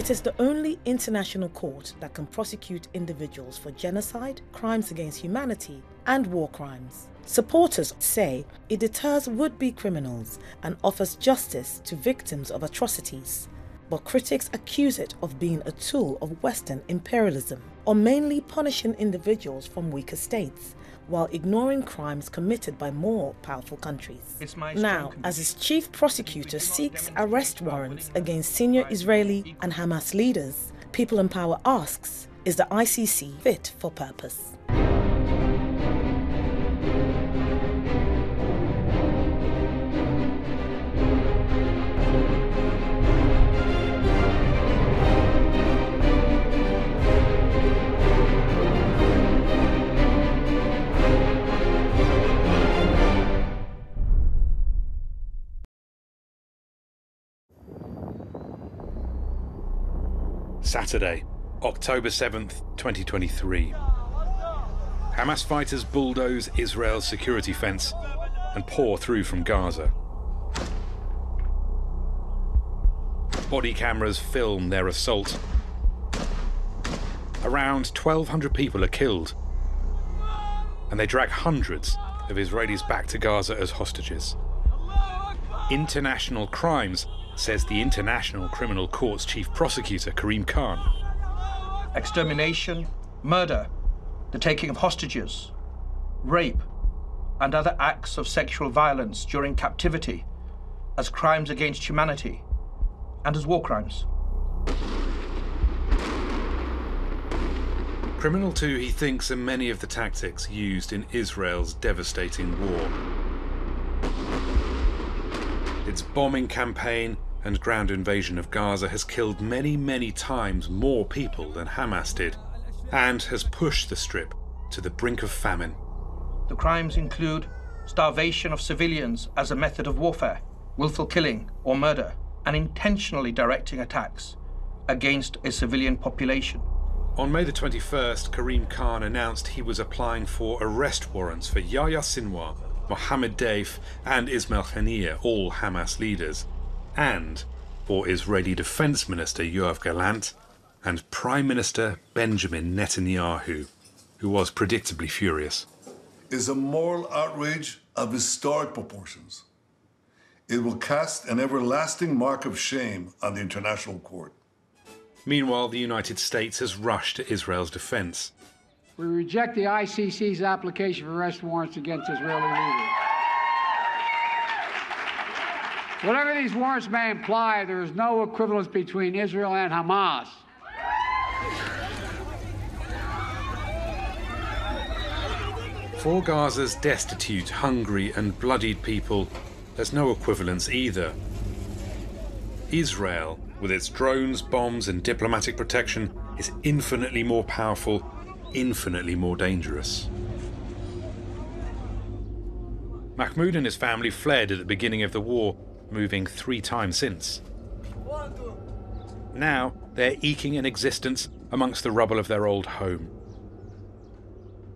It is the only international court that can prosecute individuals for genocide, crimes against humanity, and war crimes. Supporters say it deters would be criminals and offers justice to victims of atrocities. But critics accuse it of being a tool of Western imperialism, or mainly punishing individuals from weaker states while ignoring crimes committed by more powerful countries. Now, as its chief prosecutor seeks arrest warrants against senior Israeli and Hamas leaders, People and Power asks Is the ICC fit for purpose? Saturday, October 7th, 2023. Hamas fighters bulldoze Israel's security fence and pour through from Gaza. Body cameras film their assault. Around 1,200 people are killed, and they drag hundreds of Israelis back to Gaza as hostages. International crimes says the International Criminal Court's chief prosecutor, Karim Khan. Extermination, murder, the taking of hostages, rape, and other acts of sexual violence during captivity as crimes against humanity and as war crimes. Criminal too, he thinks, are many of the tactics used in Israel's devastating war. Its bombing campaign and ground invasion of Gaza has killed many, many times more people than Hamas did, and has pushed the Strip to the brink of famine. The crimes include starvation of civilians as a method of warfare, willful killing or murder, and intentionally directing attacks against a civilian population. On May the 21st, Karim Khan announced he was applying for arrest warrants for Yahya Sinwar, Mohammed Deif, and Ismail Haniyeh, all Hamas leaders, and for Israeli Defense Minister Yoav Gallant and Prime Minister Benjamin Netanyahu, who was predictably furious. Is a moral outrage of historic proportions. It will cast an everlasting mark of shame on the International Court. Meanwhile, the United States has rushed to Israel's defense. We reject the ICC's application for arrest warrants against Israeli leaders. Whatever these warrants may imply, there is no equivalence between Israel and Hamas. For Gaza's destitute, hungry, and bloodied people, there's no equivalence either. Israel, with its drones, bombs, and diplomatic protection, is infinitely more powerful, infinitely more dangerous. Mahmoud and his family fled at the beginning of the war moving three times since. Now they're eking an existence amongst the rubble of their old home.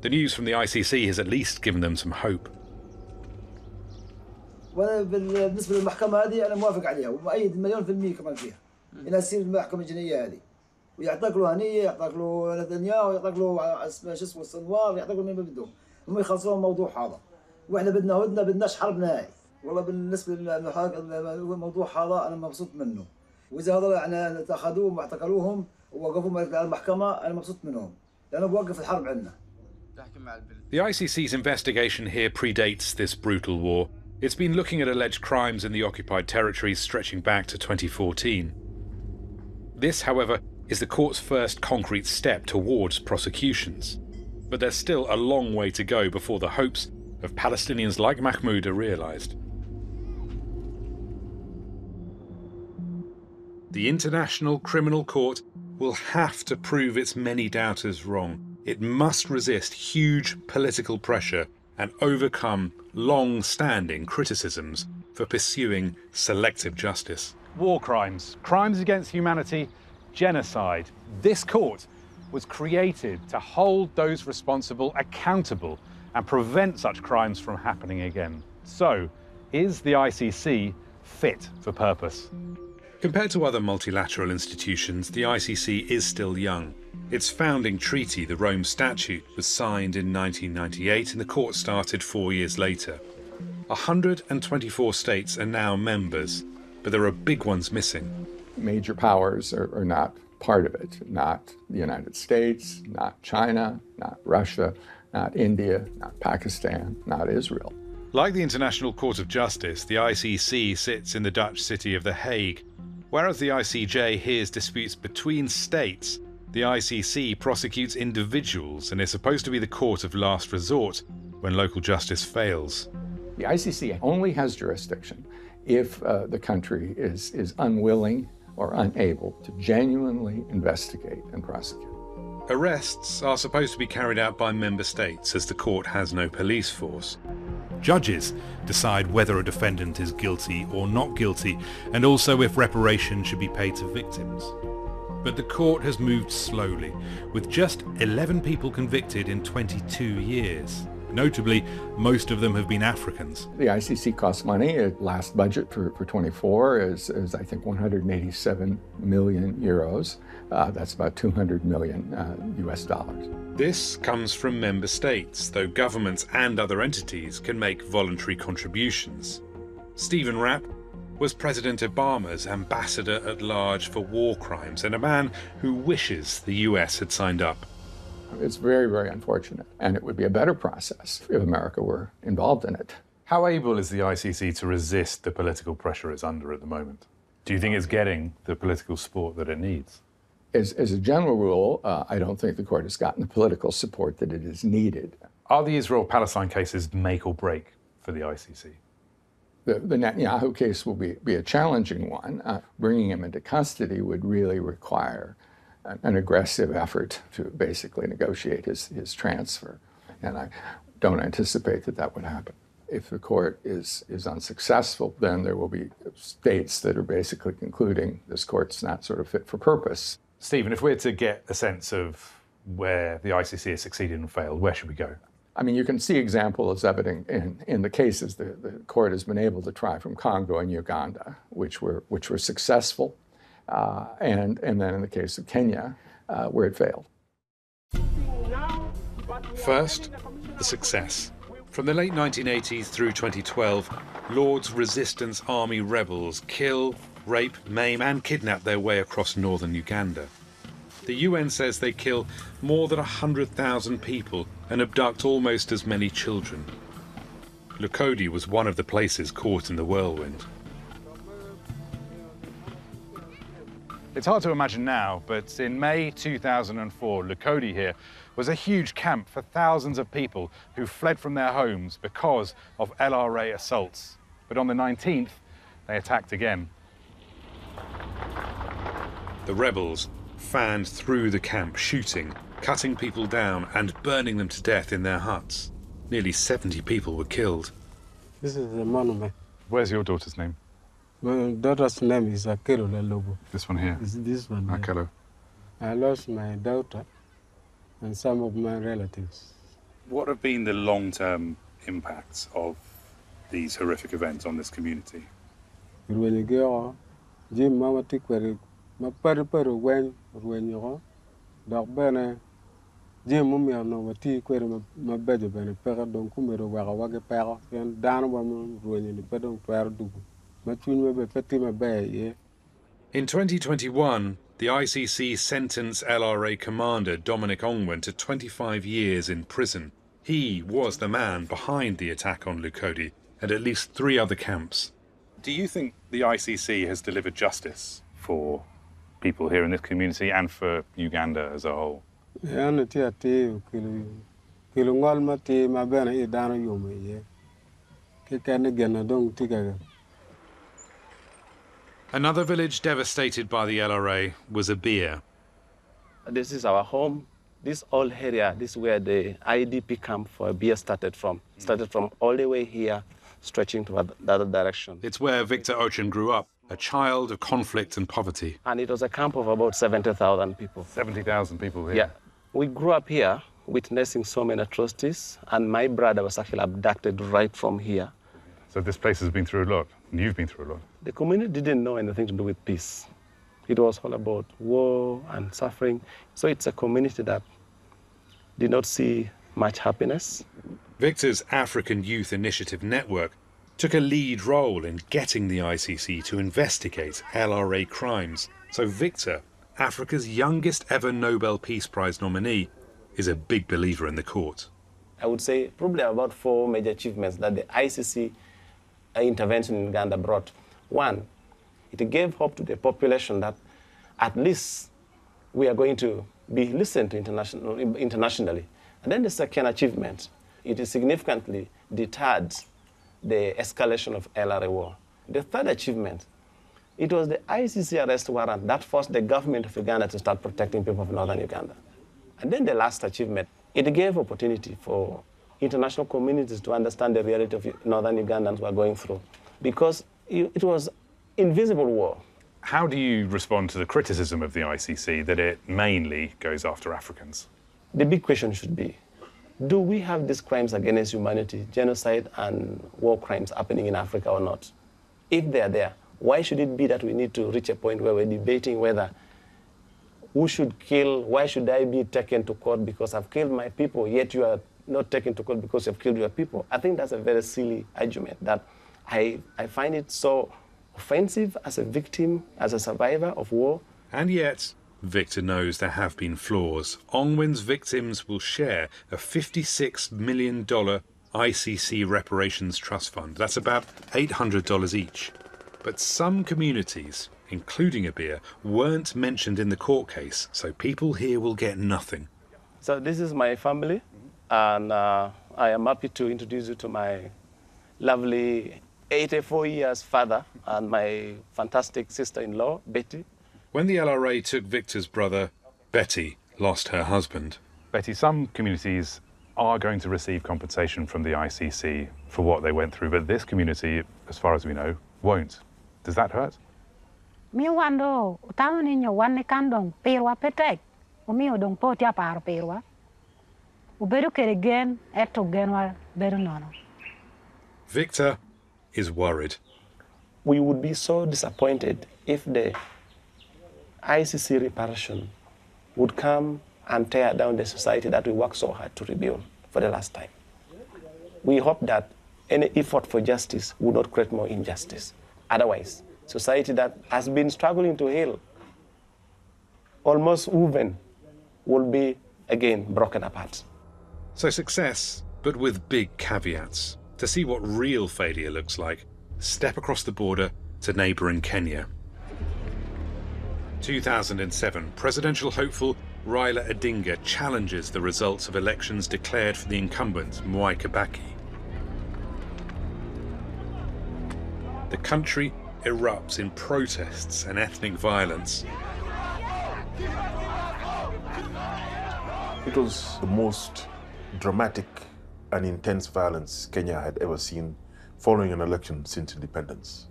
The news from the ICC has at least given them some hope. وانا بالنسبه للمحكمه هذه انا موافق عليها ومؤيد مليون في المية كمان فيها انها تصير المحكمه الجنائيه هذه ويعطيك له هنيه يعطيك له نتنياهو يعطيك له اسمه شو اسمه السنوار يعطيك له مين بدهم هم يخلصون الموضوع هذا واحنا بدنا ودنا بدناش حرب نهائي والله بالنسبه للموضوع هذا انا مبسوط منه واذا هذول يعني اخذوهم واعتقلوهم ووقفوهم على المحكمه انا مبسوط منهم لانه بوقف الحرب عندنا The ICC's investigation here predates this brutal war. It's been looking at alleged crimes in the occupied territories stretching back to 2014. This, however, is the court's first concrete step towards prosecutions. But there's still a long way to go before the hopes of Palestinians like Mahmoud are realised. The International Criminal Court will have to prove its many doubters wrong. It must resist huge political pressure and overcome long standing criticisms for pursuing selective justice. War crimes, crimes against humanity, genocide. This court was created to hold those responsible accountable and prevent such crimes from happening again. So, is the ICC fit for purpose? Compared to other multilateral institutions, the ICC is still young. Its founding treaty, the Rome Statute, was signed in 1998 and the court started four years later. 124 states are now members, but there are big ones missing. Major powers are, are not part of it. Not the United States, not China, not Russia, not India, not Pakistan, not Israel. Like the International Court of Justice, the ICC sits in the Dutch city of The Hague. Whereas the ICJ hears disputes between states, the ICC prosecutes individuals and is supposed to be the court of last resort when local justice fails. The ICC only has jurisdiction if uh, the country is, is unwilling or unable to genuinely investigate and prosecute. Arrests are supposed to be carried out by member states as the court has no police force. Judges decide whether a defendant is guilty or not guilty, and also if reparation should be paid to victims. But the court has moved slowly, with just 11 people convicted in 22 years. Notably, most of them have been Africans. The ICC costs money. Last budget for, for 24 is, is, I think, 187 million euros. Uh, that's about 200 million uh, US dollars. This comes from member states, though governments and other entities can make voluntary contributions. Stephen Rapp was President Obama's ambassador at large for war crimes and a man who wishes the US had signed up. It's very, very unfortunate, and it would be a better process if America were involved in it. How able is the ICC to resist the political pressure it's under at the moment? Do you think it's getting the political support that it needs? As, as a general rule, uh, I don't think the court has gotten the political support that it is needed. Are the Israel Palestine cases make or break for the ICC? The, the Netanyahu case will be, be a challenging one. Uh, bringing him into custody would really require an aggressive effort to basically negotiate his, his transfer. And I don't anticipate that that would happen. If the court is, is unsuccessful, then there will be states that are basically concluding this court's not sort of fit for purpose. Stephen, if we're to get a sense of where the ICC has succeeded and failed, where should we go? I mean, you can see examples evident in, in the cases the, the court has been able to try from Congo and Uganda, which were, which were successful uh, and, and then in the case of Kenya, uh, where it failed. First, the success. From the late 1980s through 2012, Lord's Resistance Army rebels kill, rape, maim, and kidnap their way across northern Uganda. The UN says they kill more than 100,000 people and abduct almost as many children. Lukodi was one of the places caught in the whirlwind. It's hard to imagine now, but in May 2004, Lukodi here was a huge camp for thousands of people who fled from their homes because of LRA assaults. But on the 19th, they attacked again. The rebels fanned through the camp, shooting, cutting people down, and burning them to death in their huts. Nearly 70 people were killed. This is the monument. Where's your daughter's name? My daughter's name is Akelo Lalobo. This one here? It's this one. Akelo. I lost my daughter and some of my relatives. What have been the long term impacts of these horrific events on this community? Ruenigero, Jim Mama Tikweri, ma pari pari wen, Ruenigero, Dok Bene, Jim Mumia no Wati Queri ma bejo bene pere don kumero waga wage pere, yen dan wam Ruenini pedon pere dugu. Ma tun me be feti ma be ye. In 2021, the ICC sentenced LRA commander Dominic Ongwen to 25 years in prison. He was the man behind the attack on Lukodi and at least three other camps. Do you think the ICC has delivered justice for people here in this community and for Uganda as a whole? Another village devastated by the LRA was Abia. This is our home. This whole area, this is where the IDP camp for Abia started from. Started from all the way here, stretching to the other direction. It's where Victor Ochen grew up, a child of conflict and poverty. And it was a camp of about 70,000 people. 70,000 people here? Yeah. We grew up here witnessing so many atrocities, and my brother was actually abducted right from here. So this place has been through a lot, and you've been through a lot. The community didn't know anything to do with peace. It was all about war and suffering. So it's a community that did not see much happiness. Victor's African Youth Initiative Network took a lead role in getting the ICC to investigate LRA crimes. So Victor, Africa's youngest ever Nobel Peace Prize nominee, is a big believer in the court. I would say probably about four major achievements that the ICC intervention in Uganda brought. One, it gave hope to the population that at least we are going to be listened to international, internationally. And then the second achievement, it significantly deterred the escalation of LRA war. The third achievement, it was the ICC arrest warrant that forced the government of Uganda to start protecting people of northern Uganda. And then the last achievement, it gave opportunity for international communities to understand the reality of northern Ugandans were going through because it was invisible war. How do you respond to the criticism of the ICC that it mainly goes after Africans? The big question should be do we have these crimes against humanity, genocide and war crimes happening in Africa or not? If they are there, why should it be that we need to reach a point where we're debating whether who should kill, why should I be taken to court because I've killed my people, yet you are not taken to court because you've killed your people? I think that's a very silly argument that I, I find it so offensive as a victim, as a survivor of war. And yet, Victor knows there have been flaws. Ongwen's victims will share a $56 million ICC reparations trust fund. That's about $800 each. But some communities, including Abia, weren't mentioned in the court case, so people here will get nothing. So this is my family, and uh, I am happy to introduce you to my lovely 84 years father and my fantastic sister-in-law, Betty. When the LRA took Victor's brother, Betty lost her husband. Betty, some communities are going to receive compensation from the ICC for what they went through, but this community, as far as we know, won't. Does that hurt? Mi wando utamu ninyo wanne kandong pirwa petek. Umio dong poti aparo pirwa. Ubedu kere gen eto genwa bedu nono. Victor is worried. We would be so disappointed if the ICC reparation would come and tear down the society that we worked so hard to rebuild for the last time. We hope that any effort for justice would not create more injustice. Otherwise, society that has been struggling to heal, almost woven, will be again broken apart. So success, but with big caveats. To see what real failure looks like, step across the border to neighbouring Kenya. 2007, presidential hopeful Raila Odinga challenges the results of elections declared for the incumbent Mwai Kibaki. The country erupts in protests and ethnic violence. It was the most dramatic and intense violence Kenya had ever seen following an election since independence.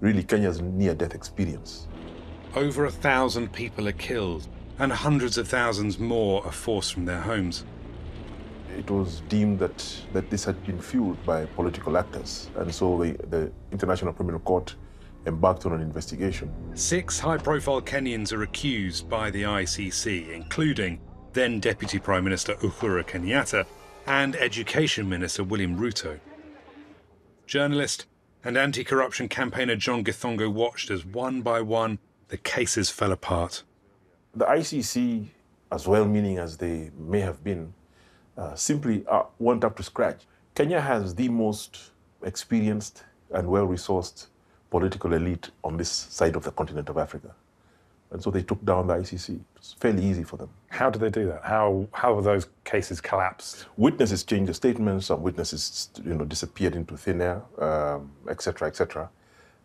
Really, Kenya's near death experience. Over a thousand people are killed, and hundreds of thousands more are forced from their homes. It was deemed that, that this had been fueled by political actors, and so the, the International Criminal Court embarked on an investigation. Six high profile Kenyans are accused by the ICC, including then Deputy Prime Minister Uhuru Kenyatta and Education Minister William Ruto. Journalist and anti corruption campaigner John Githongo watched as one by one the cases fell apart. The ICC, as well meaning as they may have been, uh, simply uh, weren't up to scratch. Kenya has the most experienced and well resourced political elite on this side of the continent of Africa. And so they took down the ICC. It's fairly easy for them. How did they do that? How how have those cases collapsed? Witnesses changed their statements. Some witnesses, you know, disappeared into thin air, etc., um, etc.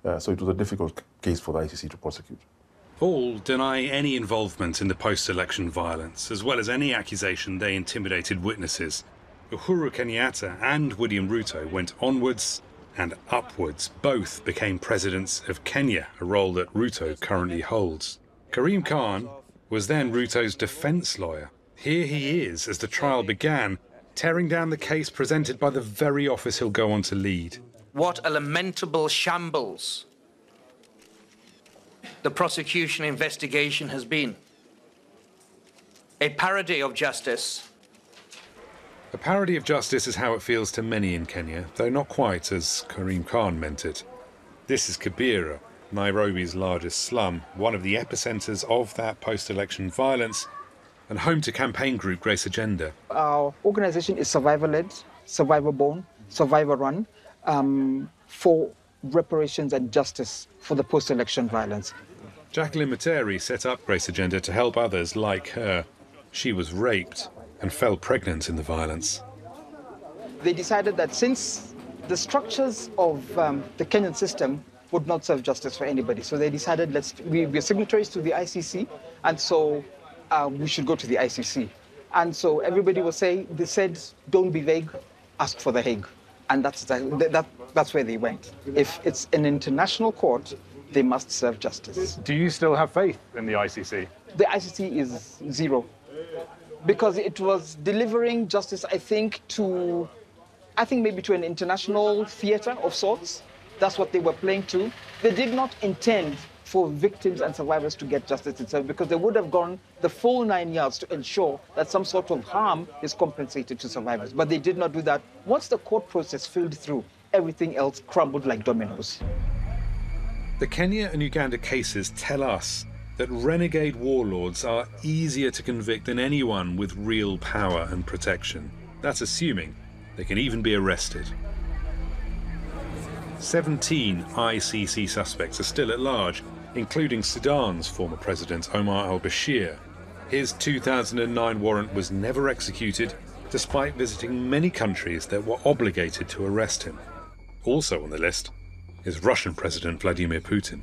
Et uh, so it was a difficult case for the ICC to prosecute. All deny any involvement in the post-election violence, as well as any accusation they intimidated witnesses. Uhuru Kenyatta and William Ruto went onwards and upwards. Both became presidents of Kenya, a role that Ruto currently holds. Karim Khan was then Ruto's defense lawyer. Here he is as the trial began, tearing down the case presented by the very office he'll go on to lead. What a lamentable shambles the prosecution investigation has been. A parody of justice. A parody of justice is how it feels to many in Kenya, though not quite as Karim Khan meant it. This is Kibera, Nairobi's largest slum, one of the epicentres of that post election violence, and home to campaign group Grace Agenda. Our organization is survivor led, survivor born, survivor run um, for reparations and justice for the post election violence. Jacqueline Mutere set up Grace Agenda to help others like her. She was raped and fell pregnant in the violence. They decided that since the structures of um, the Kenyan system would not serve justice for anybody, so they decided let's we, we're signatories to the ICC, and so uh, we should go to the ICC. And so everybody was saying, they said, don't be vague, ask for the Hague. And that's, that, that, that's where they went. If it's an international court, they must serve justice. Do you still have faith in the ICC? The ICC is zero. Because it was delivering justice, I think, to, I think maybe to an international theater of sorts. That's what they were playing to. They did not intend for victims and survivors to get justice itself because they would have gone the full nine yards to ensure that some sort of harm is compensated to survivors. But they did not do that. Once the court process filled through, everything else crumbled like dominoes. The Kenya and Uganda cases tell us that renegade warlords are easier to convict than anyone with real power and protection. That's assuming they can even be arrested. 17 ICC suspects are still at large, including Sudan's former president Omar al Bashir. His 2009 warrant was never executed, despite visiting many countries that were obligated to arrest him. Also on the list is Russian President Vladimir Putin.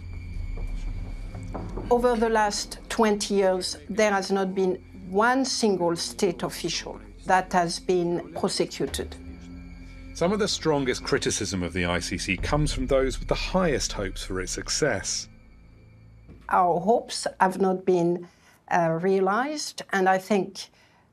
Over the last 20 years, there has not been one single state official that has been prosecuted. Some of the strongest criticism of the ICC comes from those with the highest hopes for its success. Our hopes have not been uh, realized, and I think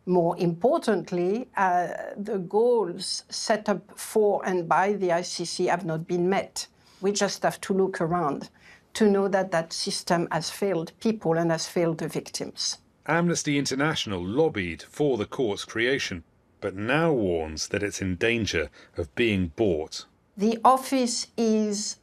more importantly, uh, the goals set up for and by the ICC have not been met. We just have to look around to know that that system has failed people and has failed the victims. Amnesty International lobbied for the court's creation, but now warns that it's in danger of being bought. The office is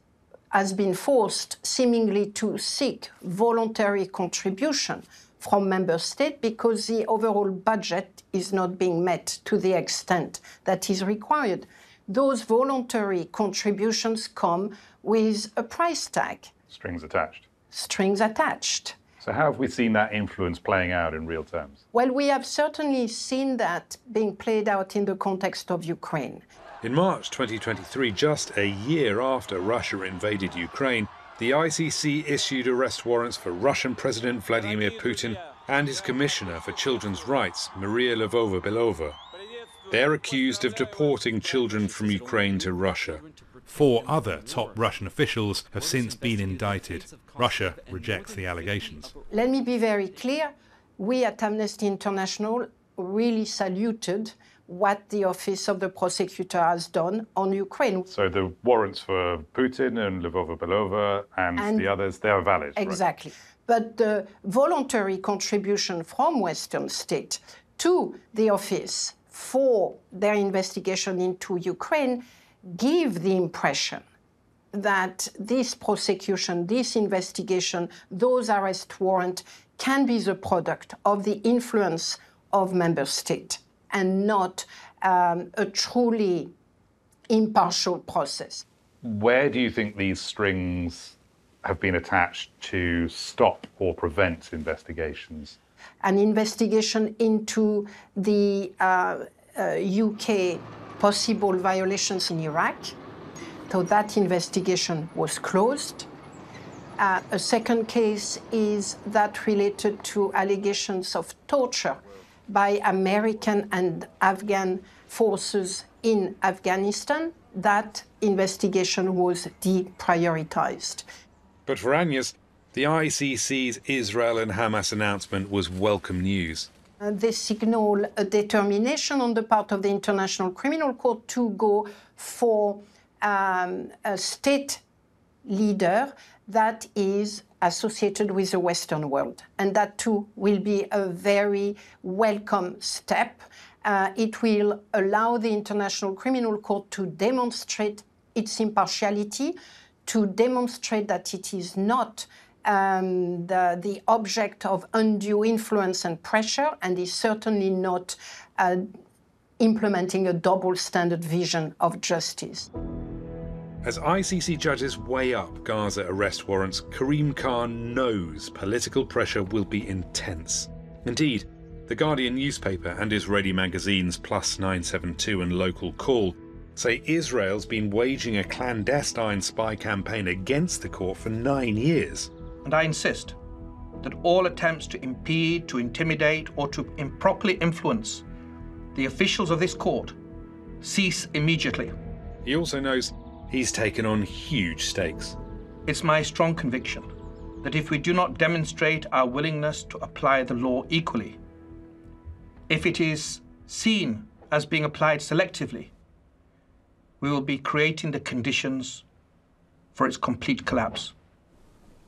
has been forced seemingly to seek voluntary contribution from member states because the overall budget is not being met to the extent that is required. Those voluntary contributions come with a price tag. Strings attached. Strings attached. So, how have we seen that influence playing out in real terms? Well, we have certainly seen that being played out in the context of Ukraine. In March 2023, just a year after Russia invaded Ukraine, the ICC issued arrest warrants for Russian President Vladimir Putin and his Commissioner for Children's Rights, Maria Lvova Belova. They're accused of deporting children from Ukraine to Russia. Four other top Russian officials have since been indicted. Russia rejects the allegations. Let me be very clear. We at Amnesty International really saluted what the Office of the Prosecutor has done on Ukraine. So the warrants for Putin and Lvova Belova and, And- the others, they are valid. right? Exactly. But the voluntary contribution from Western states to the office for their investigation into Ukraine give the impression that this prosecution, this investigation, those arrest warrants can be the product of the influence of member states and not um, a truly impartial process. Where do you think these strings have been attached to stop or prevent investigations? an investigation into the uh, uh, UK possible violations in Iraq. So that investigation was closed. Uh, a second case is that related to allegations of torture by American and Afghan forces in Afghanistan. That investigation was deprioritized. But for Agnes, the ICC's Israel and Hamas announcement was welcome news. Uh, They signal a determination on the part of the International Criminal Court to go for um, a state leader that is associated with the Western world. And that too will be a very welcome step. Uh, it will allow the International Criminal Court to demonstrate its impartiality, to demonstrate that it is not um, the, the, object of undue influence and pressure, and is certainly not uh, implementing a double standard vision of justice. As ICC judges weigh up Gaza arrest warrants, Karim Khan knows political pressure will be intense. Indeed, the Guardian newspaper and Israeli magazines Plus 972 and Local Call say Israel's been waging a clandestine spy campaign against the court for nine years. And I insist that all attempts to impede, to intimidate, or to improperly influence the officials of this court cease immediately. He also knows he's taken on huge stakes. It's my strong conviction that if we do not demonstrate our willingness to apply the law equally, if it is seen as being applied selectively, we will be creating the conditions for its complete collapse.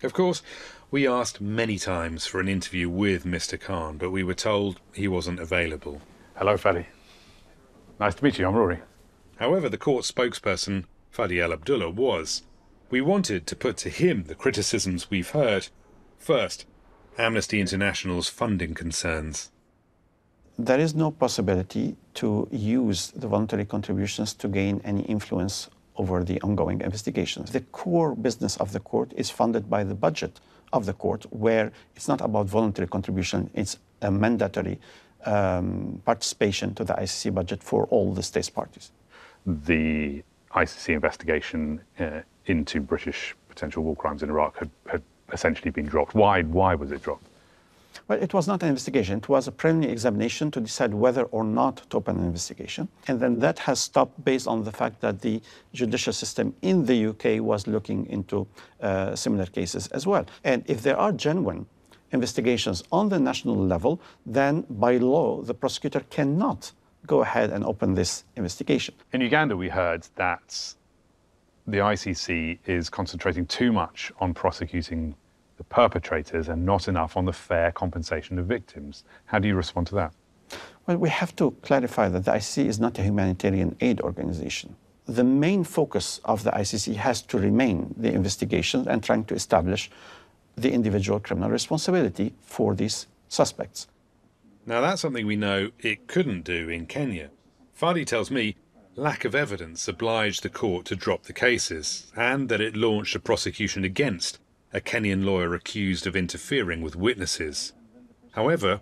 Of course, we asked many times for an interview with Mr. Khan, but we were told he wasn't available. Hello, Fadi. Nice to meet you. I'm Rory. However, the court spokesperson Fadi El Abdallah was. We wanted to put to him the criticisms we've heard. First, Amnesty International's funding concerns. There is no possibility to use the voluntary contributions to gain any influence over the ongoing investigations. The core business of the court is funded by the budget of the court, where it's not about voluntary contribution, it's a mandatory um, participation to the ICC budget for all the states parties. The ICC investigation uh, into British potential war crimes in Iraq had, had essentially been dropped. Why, why was it dropped? Well, it was not an investigation. It was a preliminary examination to decide whether or not to open an investigation. And then that has stopped based on the fact that the judicial system in the UK was looking into uh, similar cases as well. And if there are genuine investigations on the national level, then by law, the prosecutor cannot go ahead and open this investigation. In Uganda, we heard that the ICC is concentrating too much on prosecuting the perpetrators and not enough on the fair compensation of victims. How do you respond to that? Well, we have to clarify that the ICC is not a humanitarian aid organization. The main focus of the ICC has to remain the investigation and trying to establish the individual criminal responsibility for these suspects. Now, that's something we know it couldn't do in Kenya. Fadi tells me lack of evidence obliged the court to drop the cases, and that it launched a prosecution against a Kenyan lawyer accused of interfering with witnesses. However,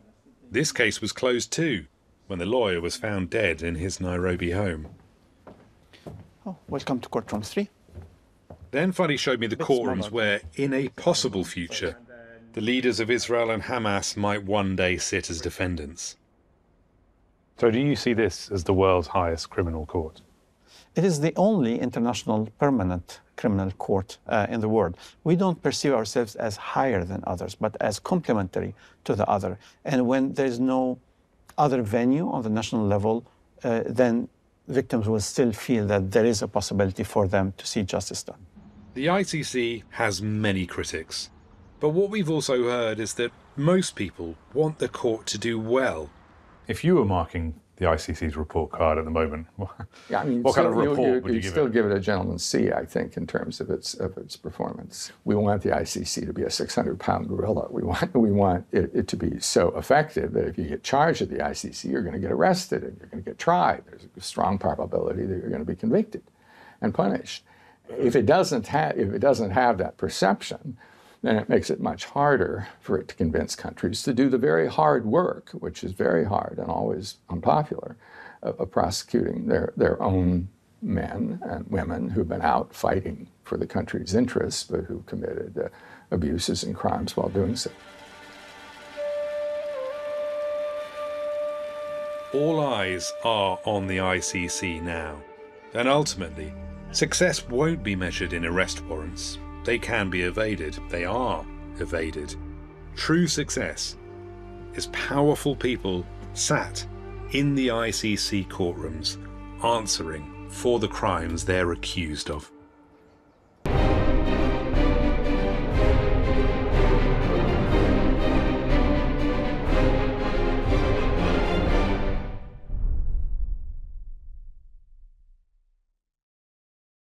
this case was closed too when the lawyer was found dead in his Nairobi home. Oh, welcome to courtroom three. Then Fadi showed me the courtrooms where, in a possible future, the leaders of Israel and Hamas might one day sit as defendants. So, do you see this as the world's highest criminal court? It is the only international permanent criminal court uh, in the world. We don't perceive ourselves as higher than others, but as complementary to the other. And when there's no other venue on the national level, uh, then victims will still feel that there is a possibility for them to see justice done. The ICC has many critics. But what we've also heard is that most people want the court to do well. If you were marking the ICC's report card at the moment, yeah, I mean, what kind of report you, you, would you still give it? give it a gentleman's C, I think, in terms of its of its performance. We want the ICC to be a 600 pound gorilla. We want we want it, it, to be so effective that if you get charged at the ICC, you're going to get arrested and you're going to get tried. There's a strong probability that you're going to be convicted and punished. If it doesn't have if it doesn't have that perception, then it makes it much harder for it to convince countries to do the very hard work, which is very hard and always unpopular, of, of prosecuting their, their own men and women who've been out fighting for the country's interests, but who committed uh, abuses and crimes while doing so. All eyes are on the ICC now, and ultimately, success won't be measured in arrest warrants, they can be evaded. They are evaded. True success is powerful people sat in the ICC courtrooms answering for the crimes they're accused of.